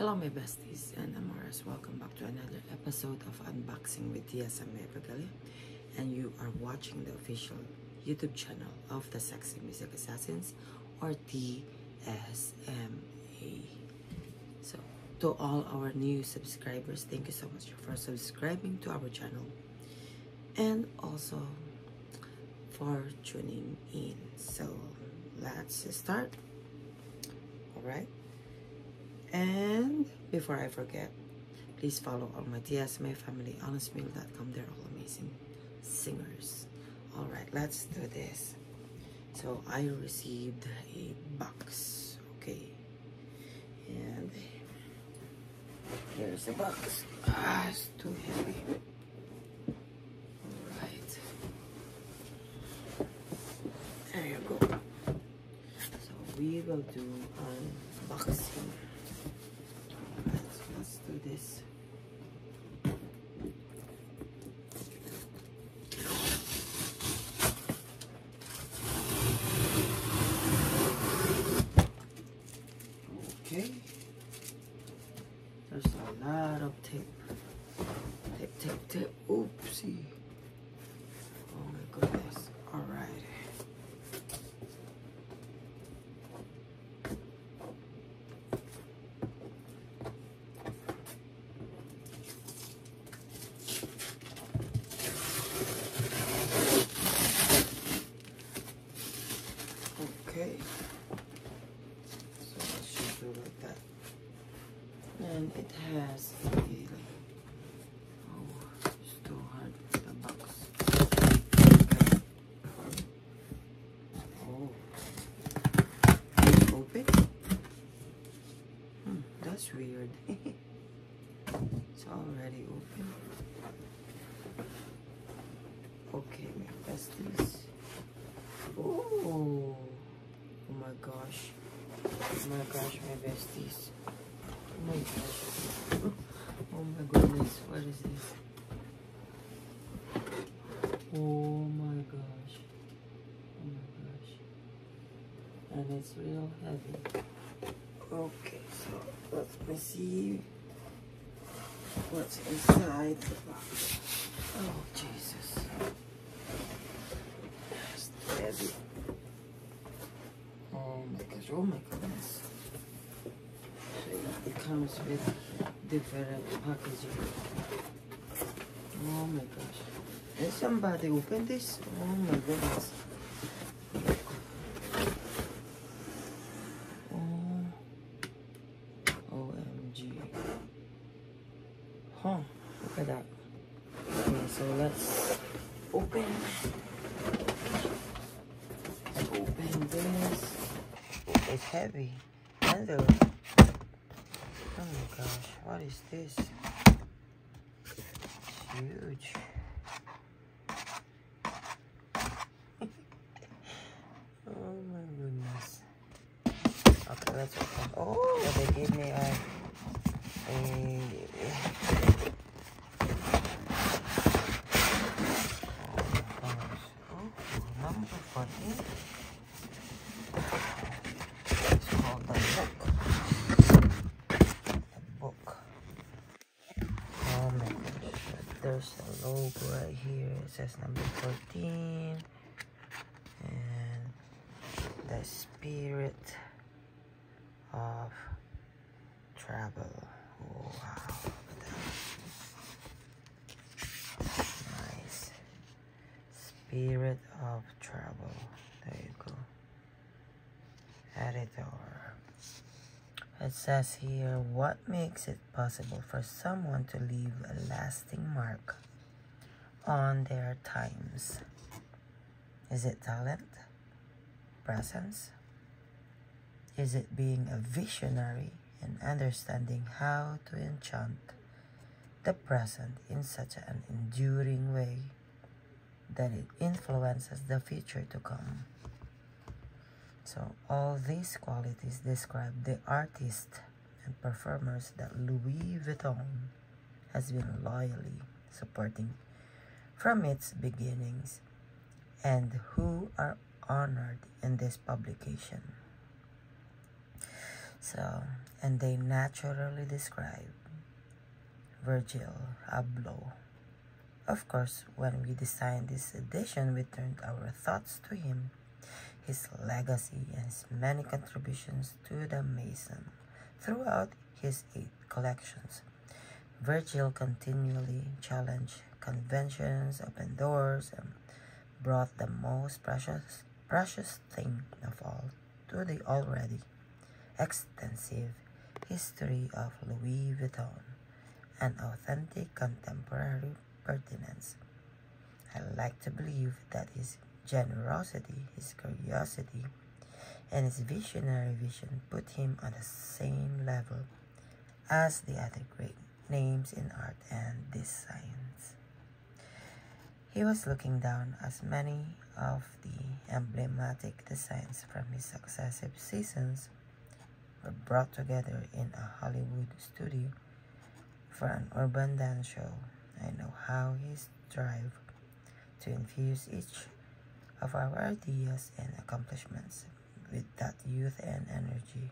Hello my besties and Amaras, welcome back to another episode of Unboxing with TSMA Pagalia and you are watching the official YouTube channel of the Sexy Music Assassins or TSMA. So to all our new subscribers, thank you so much for subscribing to our channel and also for tuning in. So let's start. Alright. And before I forget, please follow all my TSMA family, honestmail.com. They're all amazing singers. Alright, let's do this. So I received a box. Okay. And here's the box. Ah, it's too heavy. Alright. There you go. So we will do unboxing. Let's, let's do this. Okay. There's a lot of tape. Tape, tape, tape. Oopsie. Oh my goodness. Alright. Okay. So it should go like that. And it has a like, oh, it's too hard the box. Oh. Open? Hmm, that's weird. it's already open. Okay, my besties. Oh, oh my gosh. My gosh, my besties. Oh my gosh. Oh my goodness, what is this? Oh my gosh. Oh my gosh. And it's real heavy. Okay, so let me see what's inside the box. Oh, Jesus. It's heavy. Oh my gosh, oh my goodness. So it comes with different packaging. Oh my gosh. Did somebody open this? Oh my goodness. Oh. OMG. Huh. Look at that. Okay, so let's open. Open this. It's heavy. And uh, oh my gosh, what is this? It's huge. oh my goodness. Okay, let's open. Oh, they gave me a a. Oh my gosh. Number 14. It's called the book. There's a logo right here. It says number 14. And the spirit of travel. Wow. Nice. Spirit of There you go editor. It says here, what makes it possible for someone to leave a lasting mark on their times? Is it talent? Presence? Is it being a visionary and understanding how to enchant the present in such an enduring way that it influences the future to come? So all these qualities describe the artist and performers that Louis Vuitton has been loyally supporting from its beginnings and who are honored in this publication. So and they naturally describe Virgil Abloh. Of course, when we designed this edition, we turned our thoughts to him, his legacy, and his many contributions to the Maison throughout his eight collections. Virgil continually challenged conventions, opened doors, and brought the most precious, precious thing of all to the already extensive history of Louis Vuitton, an authentic contemporary pertinence. I like to believe that his generosity, his curiosity, and his visionary vision put him on the same level as the other great names in art and designs. He was looking down as many of the emblematic designs from his successive seasons were brought together in a Hollywood studio for an urban dance show. I know how he strived to infuse each of our ideas and accomplishments with that youth and energy.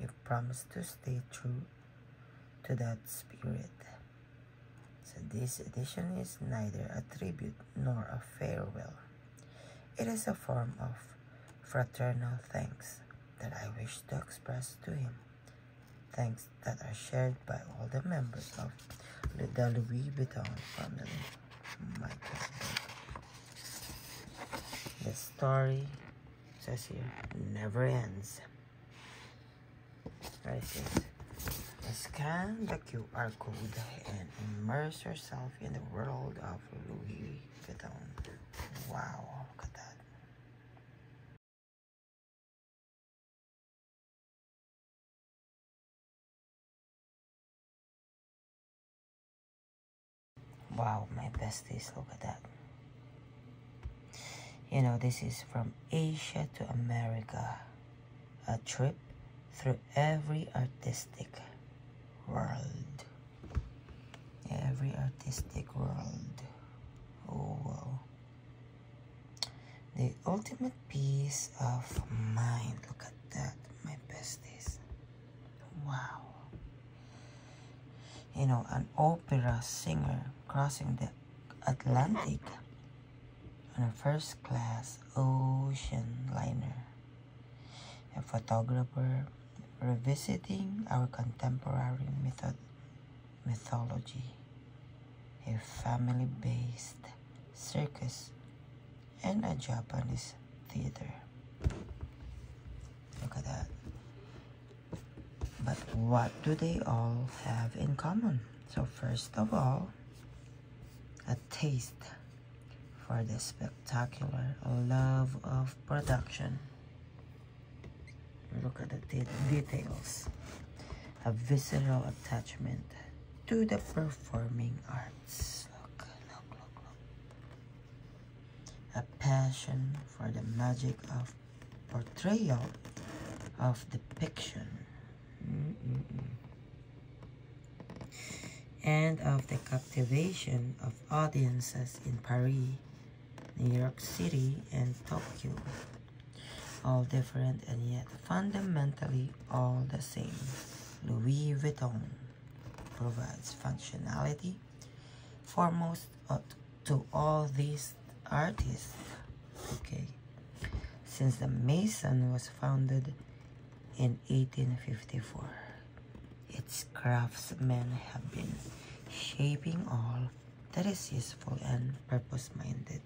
We promise to stay true to that spirit. So this edition is neither a tribute nor a farewell. It is a form of fraternal thanks that I wish to express to him. Thanks that are shared by all the members of the Louis Vuitton family. The story says here never ends. Right, scan the QR code and immerse yourself in the world of Louis Vuitton. Wow, Wow, my besties, look at that. You know, this is from Asia to America. A trip through every artistic world. Every artistic world. Oh, wow. The ultimate piece of mind. Look at that, my besties. Wow. You know, an opera singer crossing the Atlantic on a first class ocean liner. A photographer revisiting our contemporary method, mythology. A family based circus and a Japanese theater. Look at that. But what do they all have in common? So, first of all, a taste for the spectacular a love of production. Look at the de details. A visceral attachment to the performing arts. Look, look, look, look. A passion for the magic of portrayal of depiction. Mm -mm -mm and of the captivation of audiences in Paris, New York City, and Tokyo. All different and yet fundamentally all the same. Louis Vuitton provides functionality for most to all these artists. Okay, since the Maison was founded in 1854 its craftsmen have been shaping all that is useful and purpose-minded.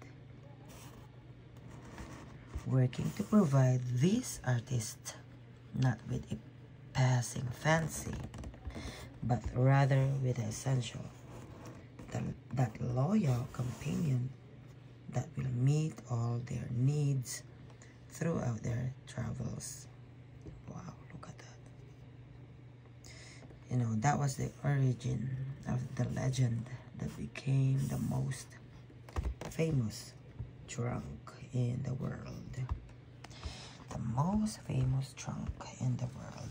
Working to provide these artists not with a passing fancy, but rather with the essential, that, that loyal companion that will meet all their needs throughout their travels. Wow. You know, that was the origin of the legend that became the most famous trunk in the world. The most famous trunk in the world.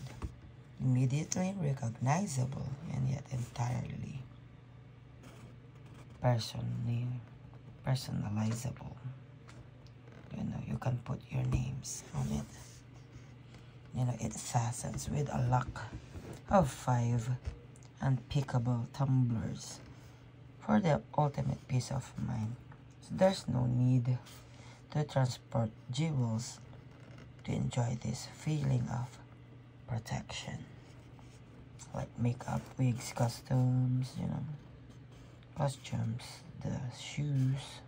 Immediately recognizable and yet entirely personally personalizable. You know, you can put your names on it. You know, it fastens with a lock of five unpickable tumblers for the ultimate peace of mind. So there's no need to transport jewels to enjoy this feeling of protection. Like makeup, wigs, costumes, you know, costumes, the shoes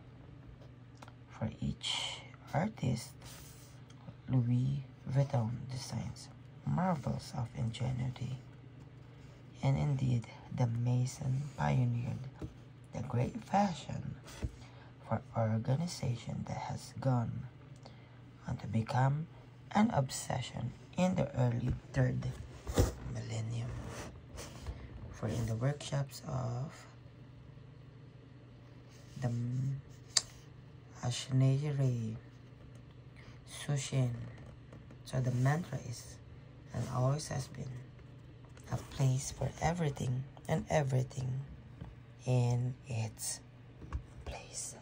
for each artist. Louis Vuitton designs marvels of ingenuity. And indeed, the Maison pioneered the great fashion for organization that has gone on to become an obsession in the early third millennium. For in the workshops of the Ashneri Sushin. So the mantra is and always has been a place for everything and everything in its place.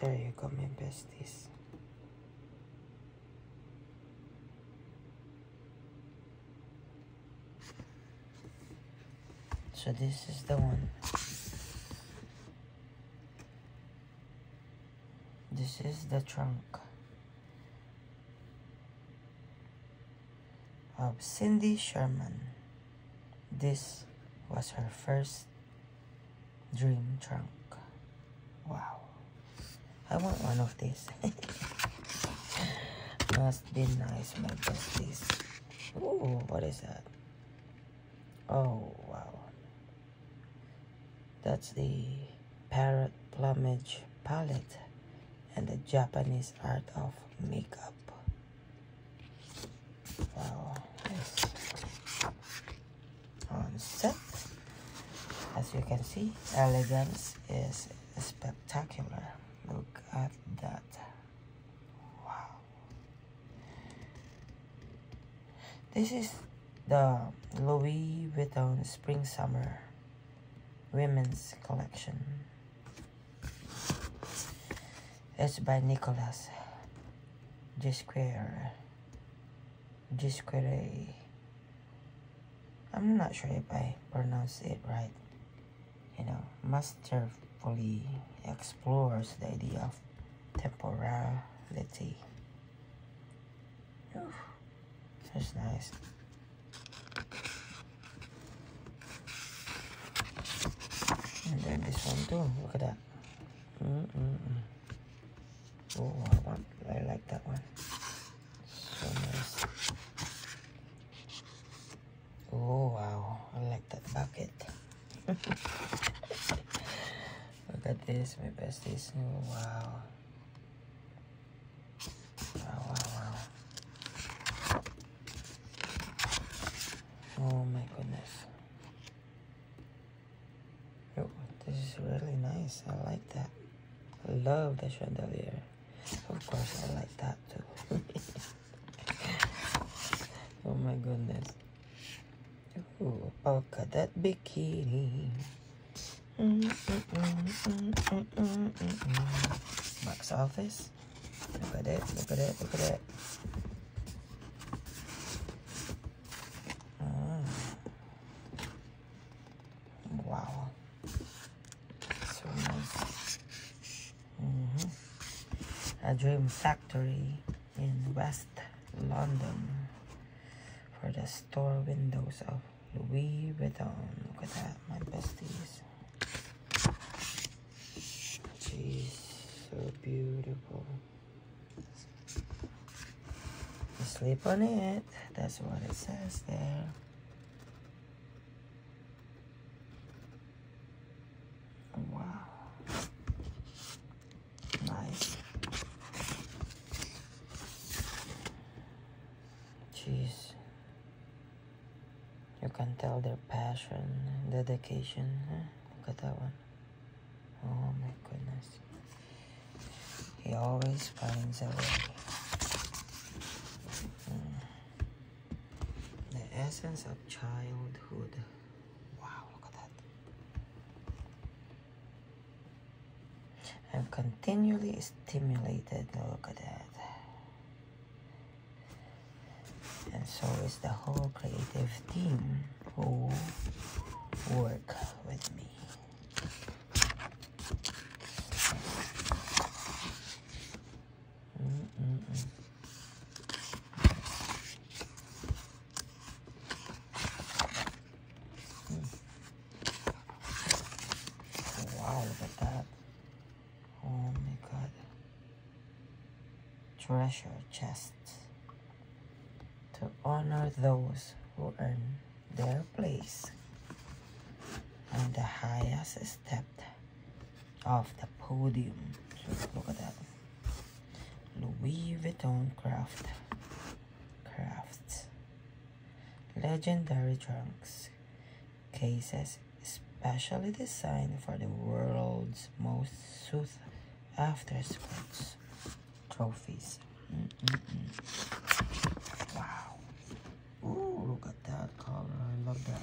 There you go, my besties. So this is the one. This is the trunk of Cindy Sherman. This was her first dream trunk. Wow. I want one of these. Must be nice, my besties. Ooh, what is that? Oh, wow. That's the Parrot Plumage palette and the Japanese art of makeup. Wow. On set, as you can see, elegance is spectacular. Look at that. Wow. This is the Louis Vuitton Spring Summer Women's Collection. It's by Nicolas Ghesquière. Ghesquière. I'm not sure if I pronounce it right. You know, masterfully explores the idea of temporality. That's nice. And then this one too. Look at that. Mm -mm -mm. Oh, I want. I like that one. So nice. Oh wow! I like that bucket. Look at this, my besties. Oh, wow. Wow, wow, wow. Oh my goodness. Oh, this is really nice. I like that. I love the chandelier. Of course, I like that too. oh my goodness. Ooh, polka dot bikini. Mm -mm -mm Box office. Look at it, look at it, look at it. Mm. Wow. So nice. -hmm. A Dream Factory in West London for the store windows of Louis Vuitton. Look at that, my besties. Jeez, so beautiful. Sleep on it. That's what it says there. Wow. Nice. Jeez. You can tell their passion, dedication. Look at that one. Oh my goodness. He always finds a way. Mm. The essence of childhood. Wow, look at that. I'm continually stimulated. Look at that. And so is the whole creative team who work with me. Wow, look at that. Oh my god. Treasure chests to honor those who earn their place on the highest step of the podium. Look at that. Louis Vuitton craft crafts. Legendary trunks cases specially designed for the world's most sought after sports trophies. Mm -mm -mm. Wow. Ooh, look at that color. I love that.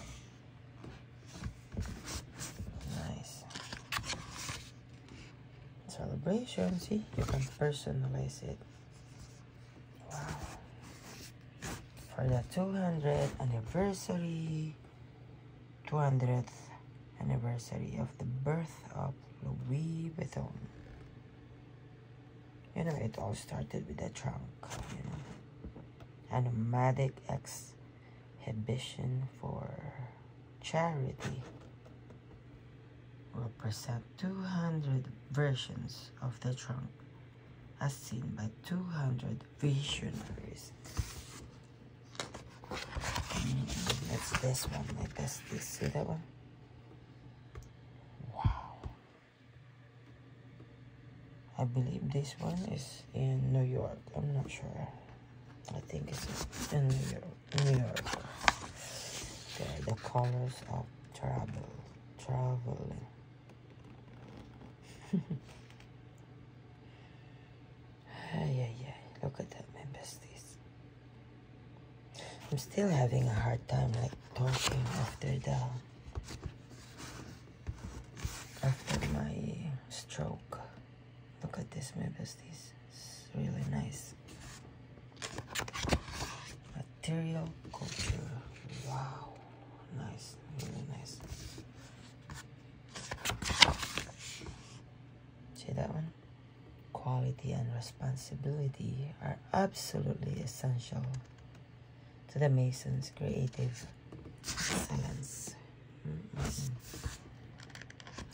Nice. Celebration. See, you can personalize it. Wow. For the 200th anniversary, 200th anniversary of the birth of Louis Vuitton you know, it all started with a trunk, you know. A nomadic exhibition for charity will present 200 versions of the trunk as seen by 200 visionaries. Mm, that's this one, my bestie. See that one? Wow. I believe this one is in New York. I'm not sure. I think it's in New York. New York. Okay, the colors of travel. Traveling. yeah, yeah. Look at that, my besties. I'm still having a hard time like talking after the after my stroke. Look at this, my besties. It's really nice. Material culture. Wow. Nice. See that one? Quality and responsibility are absolutely essential to the Maison's creative excellence. Mm -mm.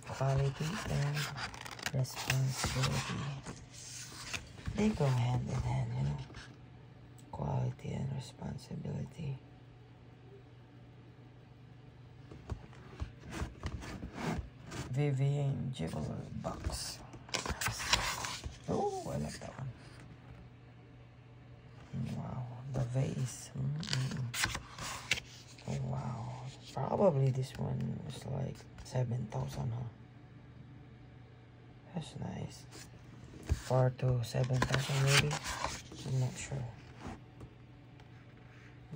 Quality and responsibility. They go hand in hand, you know. Quality and responsibility. Vivienne Jeweler box. Oh, I like that one. Wow, the vase. Mm -mm. Oh, wow. Probably this one was like 7,000, huh? That's nice. Four to seven thousand maybe. I'm not sure.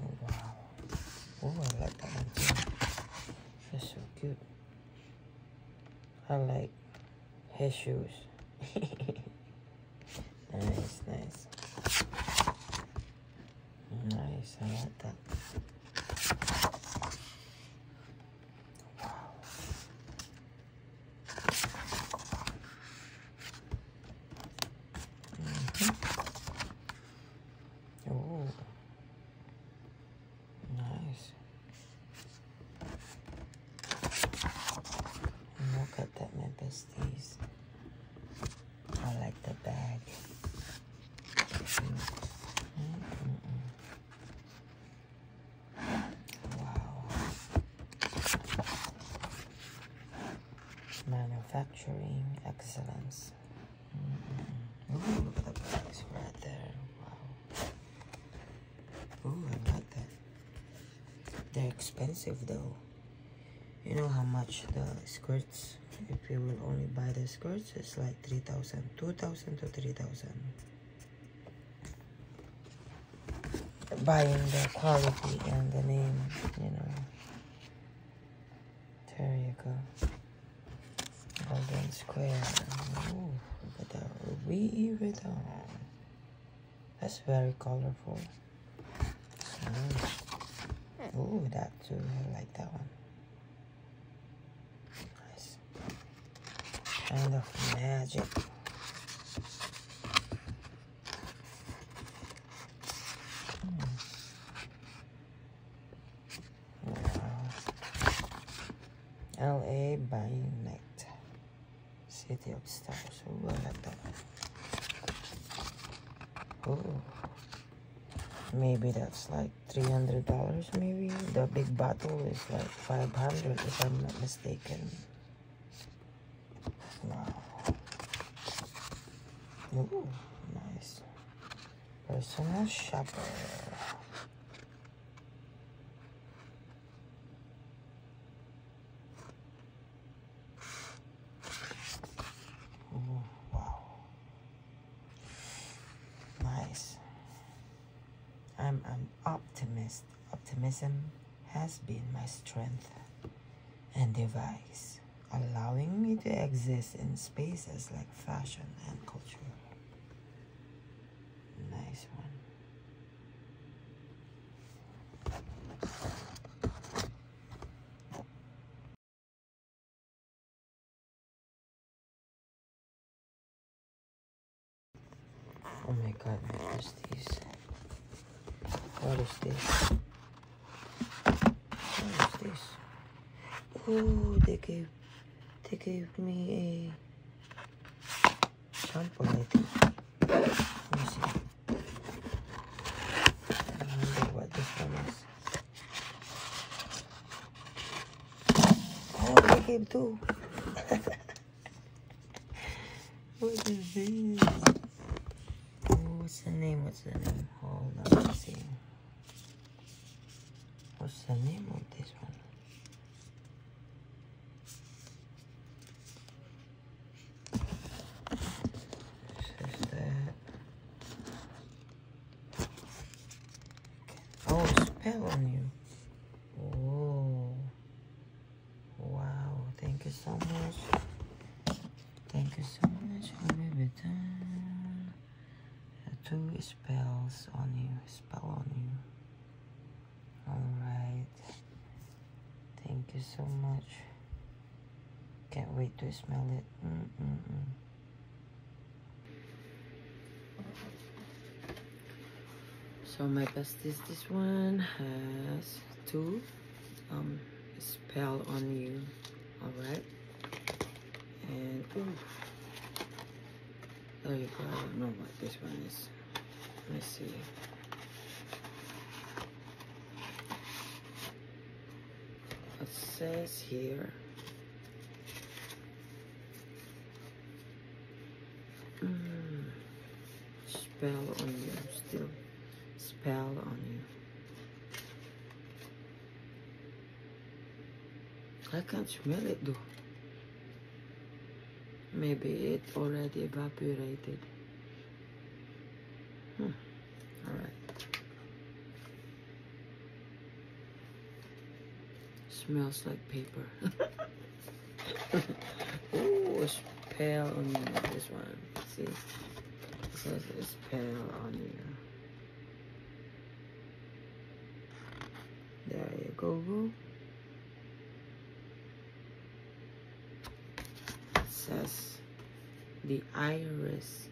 Oh wow. Oh I like that one too. That's so cute. I like his shoes. nice, nice. Nice, I like that. manufacturing excellence. Mm -hmm. Ooh, look at the bags right there. Wow. Ooh, I like that. They're expensive though. You know how much the skirts, if you will only buy the skirts, it's like 3,000, 2,000 to 3,000. buying the quality and the name, you know. There you go. Golden Square. Ooh, look at that Louis Vuitton. Uh, that's very colorful. Nice. Ooh, that too. I like that one. Nice. Kind of magic. Hmm. LA by night. City of Stars. Ooh, I like that one. Ooh. Maybe that's like $300 maybe. The big bottle is like 500 if I'm not mistaken. Wow. Ooh, nice. Personal shopper. wow. Nice. I'm an optimist. Optimism has been my strength and device, allowing me to exist in spaces like fashion and culture. Nice one. Oh my god, what is this? What is this? What is this? Oh, they gave they gave me a sample, I think. Let me see. I wonder what this one is. Two. what is this? Oh, what's the name? What's the name? Hold on, let's see. What's the name of this one? Oh, spell on you. Oh. Wow. Thank you so much. Thank you so much. Louis Vuitton. Two spells on you. Spell on you. Alright. Thank you so much. Can't wait to smell it. Mm-mm-mm. So my besties, this one has two um spell on you. Alright. And ooh. There you go. I don't know what this one is. Let me see. It says here. Mm, spell on you. Still spell on you. I can't smell it though. Maybe it already evaporated. Hmm. Alright. Smells like paper. Ooh, spell on this one. See? It says spell on you. There you go. It says the iris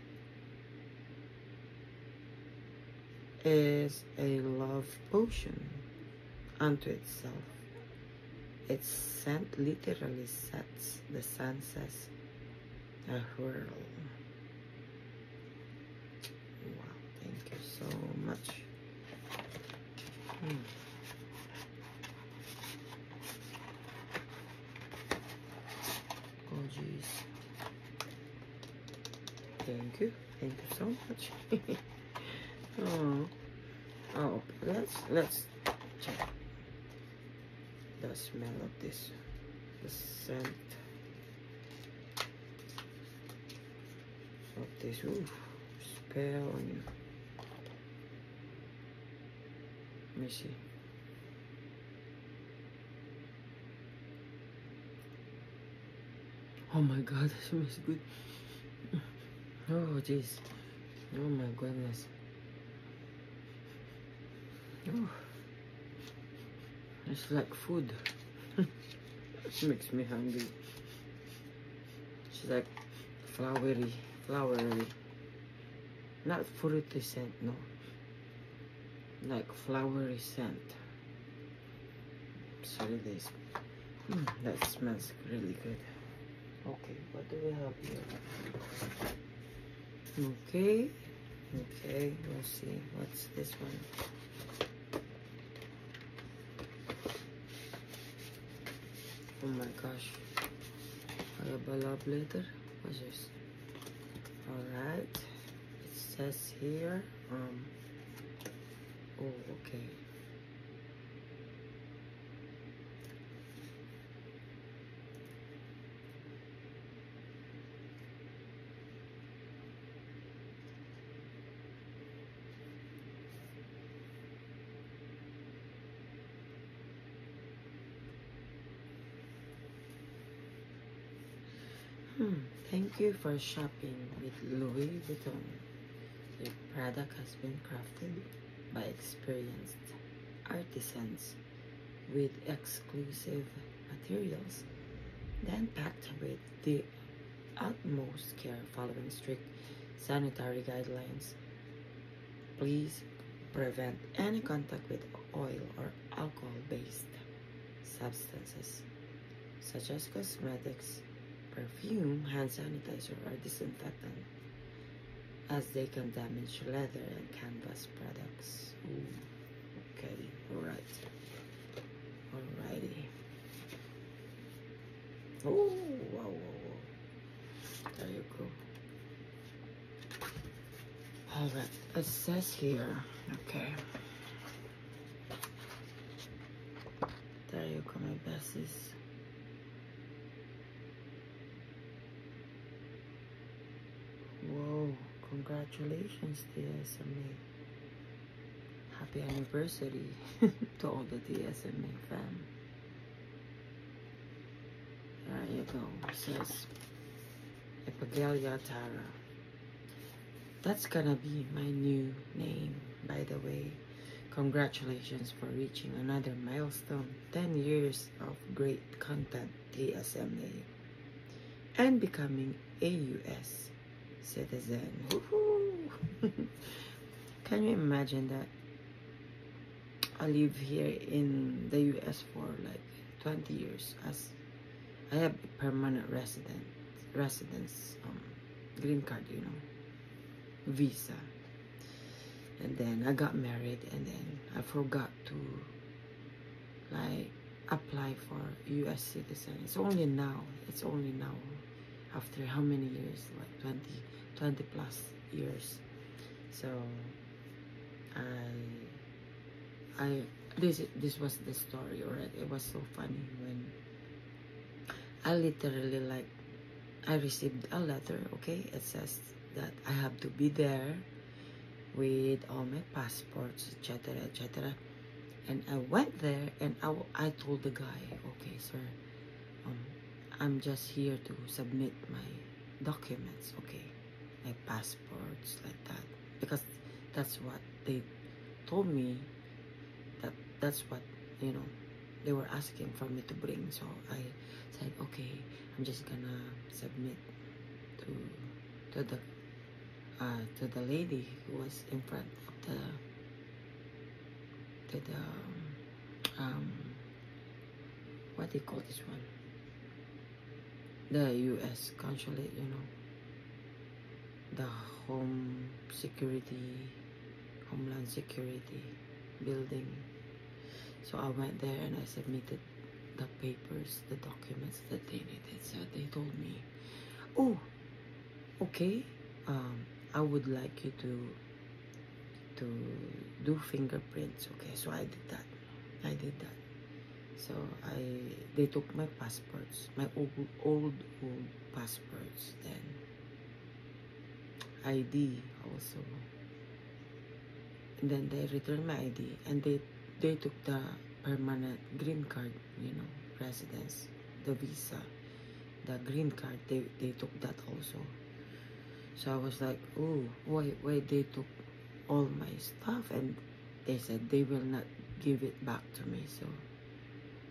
is a love potion unto itself. Its scent literally sets the senses a whirl. Wow, thank you so much. Hmm. Oh jeez. Thank you. So much. oh. Oh, let's let's check the smell of this. The scent of this. Ooh, spell on you. me see. Oh my god, this smells good. Oh jeez. Oh my goodness. Oh. It's like food. It makes me hungry. It's like flowery, flowery. Not fruity scent, no. Like flowery scent. Sorry, this. Mm, that smells really good. Okay, what do we have here? Okay, okay, we'll see. What's this one? Oh my gosh. A love letter. What's this? Alright. It says here, um, oh, okay. Hmm. Thank you for shopping with Louis Vuitton. Your product has been crafted by experienced artisans with exclusive materials, then packed with the utmost care following strict sanitary guidelines. Please prevent any contact with oil or alcohol-based substances such as cosmetics, perfume, hand sanitizer, or disinfectant as they can damage leather and canvas products. Ooh, okay, alright. Alrighty. Oh, wow, wow, wow. There you go. Alright, it says here, okay. There you go, my besties. Congratulations, TSMA. Happy anniversary to all the TSMA fam. There you go. Says Epaggelia Atara. That's gonna be my new name, by the way. Congratulations for reaching another milestone 10 years of great content, TSMA, and becoming a US citizen. Can you imagine that? I live here in the US for like 20 years as I have a permanent resident residence um, green card, you know, visa. And then I got married and then I forgot to like apply for US citizen. It's only now. It's only now after how many years like 20 20 plus years so i i this this was the story already it was so funny when i literally like i received a letter okay it says that i have to be there with all my passports etc etc and i went there and i, I told the guy okay sir um I'm just here to submit my documents, okay? My passports, like that. Because that's what they told me that that's what, you know, they were asking for me to bring. So I said, okay, I'm just gonna submit to to the uh, to the lady who was in front of the to the um what do you call this one the U.S. consulate, you know, the home security, homeland security building. So I went there and I submitted the papers, the documents that they needed. So they told me, oh, okay, um, I would like you to to do fingerprints. Okay, so I did that. I did that. So I they took my passports, my old old old passports, then ID also. And then they returned my ID and they they took the permanent green card, you know, residence, the visa, the green card, they, they took that also. So I was like, oh, why, why they took all my stuff? And they said they will not give it back to me. So,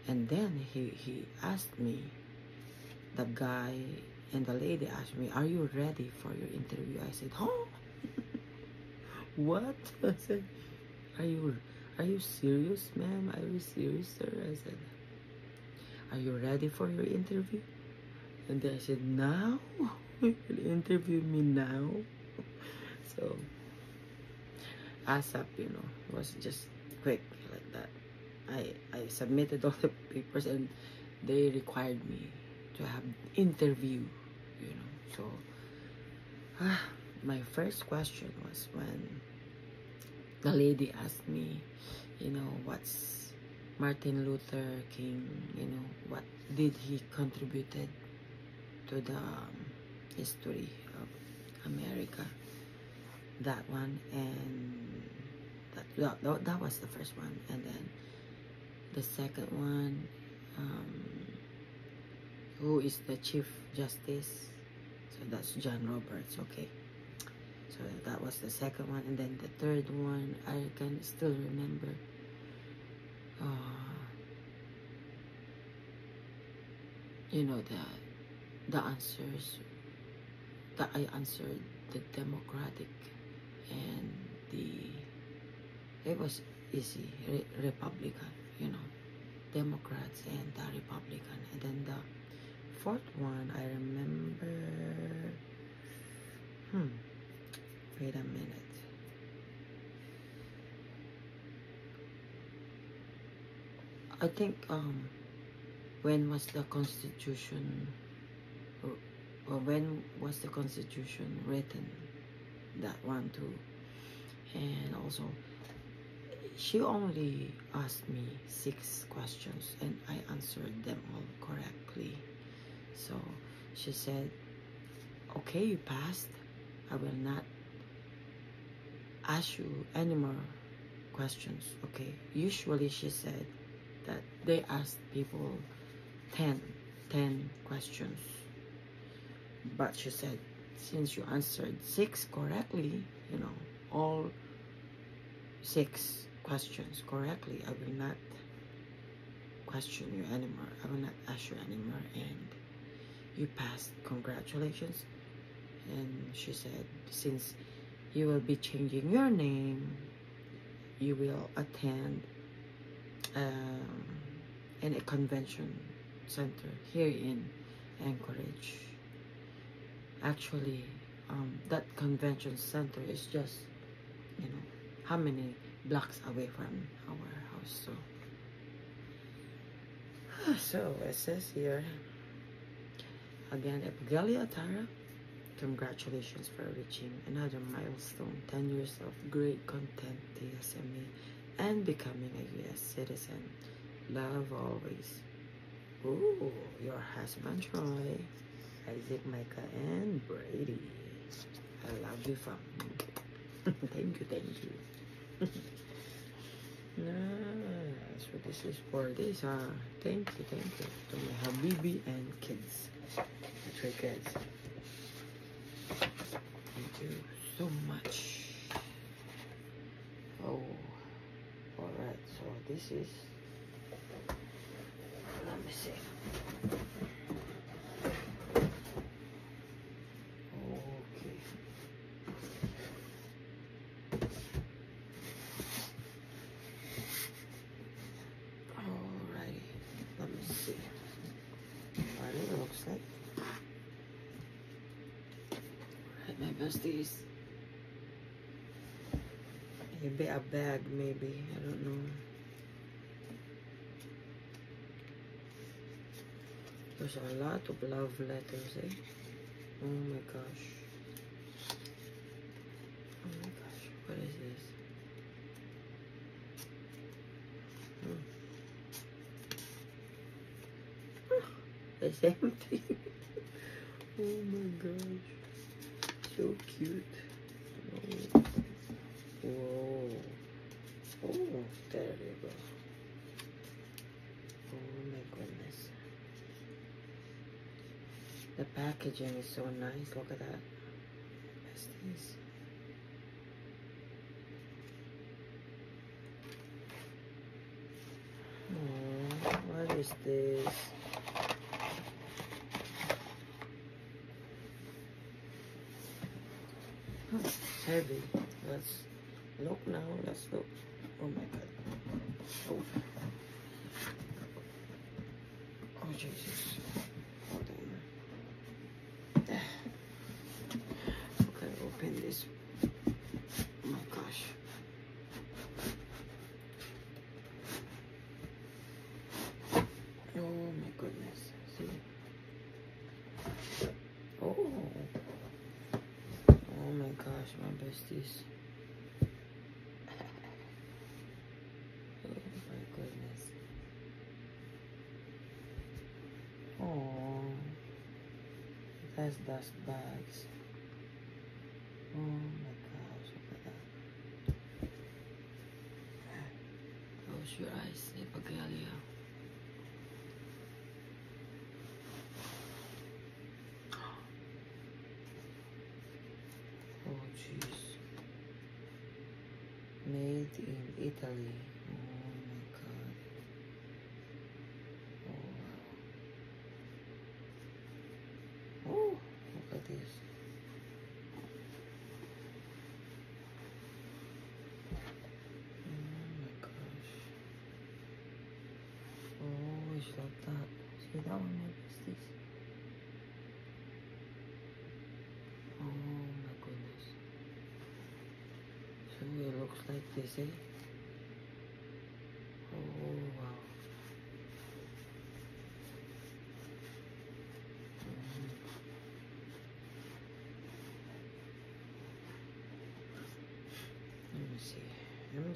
and then he, he asked me, the guy and the lady asked me, are you ready for your interview? I said, huh? what? I said, are you are you serious, ma'am? Are you serious, sir? I said, Are you ready for your interview? And I said, Now? You interview me now? so, ASAP, you know, it was just quick like that. I, I submitted all the papers and they required me to have interview, you know. So, ah, my first question was when the lady asked me, you know, what's Martin Luther King, you know, what did he contributed to the um, history of America. That one and that, that, that was the first one. And then the second one, who is the Chief Justice? So that's John Roberts, okay. So that was the second one. And then the third one, I can still remember. Uh, you know, the, the answers that I answered the Democratic and the, it was easy, Re Republican, you know, Democrats and the Republican. And then the fourth one, I remember, hmm, Wait a minute. I think um when was the constitution or, or when was the constitution written? That one too. And also she only asked me six questions and I answered them all correctly so she said okay you passed. I will not ask you any more questions. Okay. Usually she said that they asked people 10 10 questions. But she said since you answered six correctly you know all six questions correctly i will not question you anymore. I will not ask you anymore and you passed congratulations. And she said since you will be changing your name you will attend um, in a convention center here in Anchorage. Actually um, that convention center is just you know how many blocks away from our house so. So it says here again Epaggelia Atara Congratulations for reaching another milestone 10 years of great content TSMA and becoming a US citizen. Love always. Ooh, your husband Troy, Isaac, Micah, and Brady. I love you, fam. thank you, thank you. nice. So this is for this. Uh, thank you, thank you to my habibi and kids. three kids Thank you so much. Oh, alright, so this is, let me see. Okay. Alrighty, let me see what it looks like. Besties. Maybe a bag, maybe. I don't know. There's a lot of love letters, eh? Oh my gosh. Oh my gosh, what is this? Hmm. It's empty. oh my gosh so cute. Oh. Whoa. Oh, there you go. Packaging is so nice. Look at that. Besties. Oh, what is this? heavy. Let's look now. Let's look. Oh my god. Oh. Oh Jesus. Hold on. Okay, open this. Oh my gosh. Oh my goodness. See? Oh. Oh my gosh, my besties. oh my goodness. Oh. It has dust bags. Oh my gosh, look at that. Close your eyes, Epaggelia. Oh jeez. Made in Italy. Oh my god. Oh wow. Oh, look at this. Oh my gosh. Oh, it's like that. See that one, my besties? Oh my goodness. So it looks like this, eh? Oh wow. Mm. Let me see. I'm just curious. Ooh, soft. Mm. Oh my god, what is this?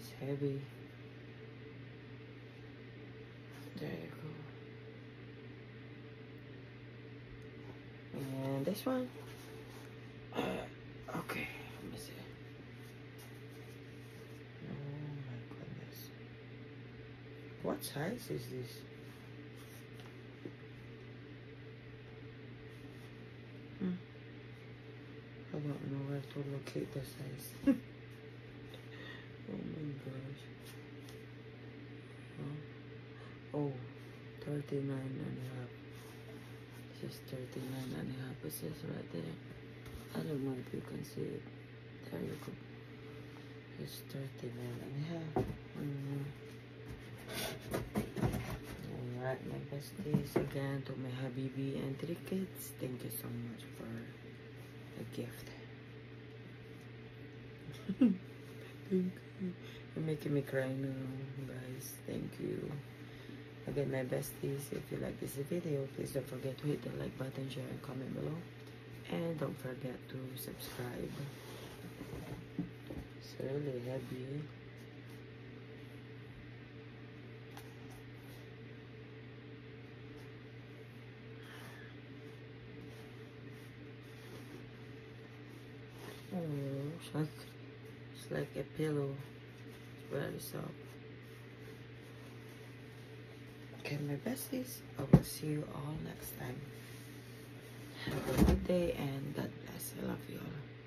It's heavy. There you go. And this one. Uh, okay, let me see. Oh my goodness. What size is this? Hmm. I don't know where to locate the size. oh my gosh. Oh. oh, 39 and a half. It's 39 and a half. Says right there. I don't know if you can see it. There you go. It's 39 and a half. Mm. Alright, my besties. Again, to my Habibi and three kids, thank you so much for the gift. Thank you. You're making me cry now, guys. Thank you. Again, my besties, if you like this video, please don't forget to hit the like button, share, and comment below. And don't forget to subscribe. It's really heavy. Oh, it's like, it's like a pillow. It's very soft. Okay, my besties, I will see you all next time. Have a good day and God bless. I love you all.